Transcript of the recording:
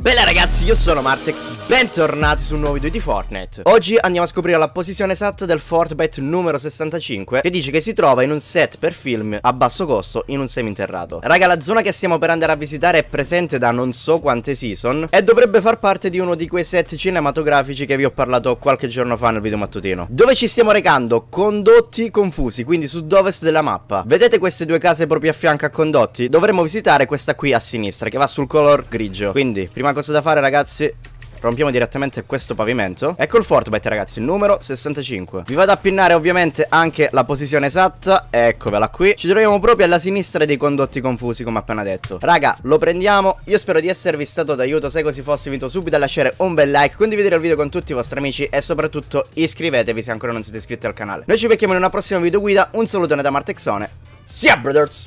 Bella ragazzi, io sono Martex, bentornati su un nuovo video di Fortnite. Oggi andiamo a scoprire la posizione esatta del Fortbite numero 65 Che dice che si trova in un set per film a basso costo in un seminterrato. Raga, la zona che stiamo per andare a visitare è presente da non so quante season E dovrebbe far parte di uno di quei set cinematografici che vi ho parlato qualche giorno fa nel video mattutino. Dove ci stiamo recando? Condotti confusi, quindi sud-ovest della mappa. Vedete queste due case proprio a fianco a condotti? Dovremmo visitare questa qui a sinistra che va sul color grigio. Quindi, prima prima cosa da fare ragazzi Rompiamo direttamente questo pavimento. Ecco il Fortbite ragazzi, numero 65 Vi vado a pinnare ovviamente anche la posizione esatta. Eccovela qui. Ci troviamo proprio alla sinistra dei condotti confusi come appena detto. Raga, lo prendiamo. Io spero di esservi stato d'aiuto. Se così fosse vi invito subito a lasciare un bel like Condividere il video con tutti i vostri amici E soprattutto iscrivetevi se ancora non siete iscritti al canale. Noi ci becchiamo in una prossima video guida Un salutone da Martexone. Sia brothers